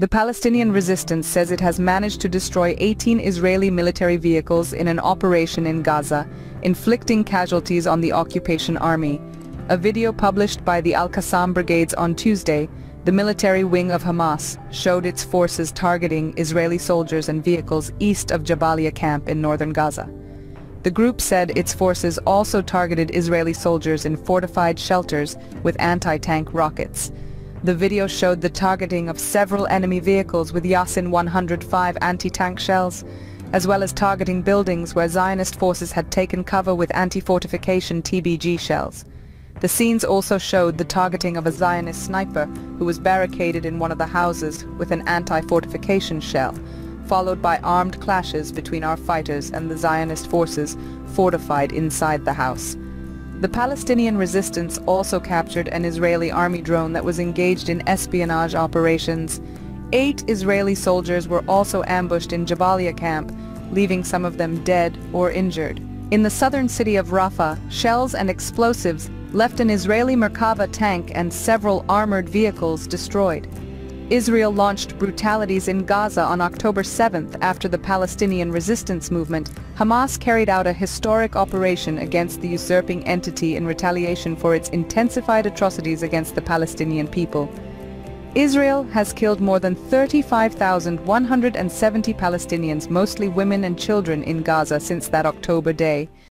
The Palestinian resistance says it has managed to destroy 18 Israeli military vehicles in an operation in Gaza, inflicting casualties on the occupation army. A video published by the Al-Qassam brigades on Tuesday, the military wing of Hamas, showed its forces targeting Israeli soldiers and vehicles east of Jabalia camp in northern Gaza. The group said its forces also targeted Israeli soldiers in fortified shelters with anti-tank rockets. The video showed the targeting of several enemy vehicles with Yasin 105 anti-tank shells, as well as targeting buildings where Zionist forces had taken cover with anti-fortification TBG shells. The scenes also showed the targeting of a Zionist sniper who was barricaded in one of the houses with an anti-fortification shell, followed by armed clashes between our fighters and the Zionist forces fortified inside the house. The Palestinian resistance also captured an Israeli army drone that was engaged in espionage operations. Eight Israeli soldiers were also ambushed in Jabalia camp, leaving some of them dead or injured. In the southern city of Rafah, shells and explosives left an Israeli Merkava tank and several armored vehicles destroyed. Israel launched brutalities in Gaza on October 7th after the Palestinian resistance movement. Hamas carried out a historic operation against the usurping entity in retaliation for its intensified atrocities against the Palestinian people. Israel has killed more than 35,170 Palestinians, mostly women and children, in Gaza since that October day.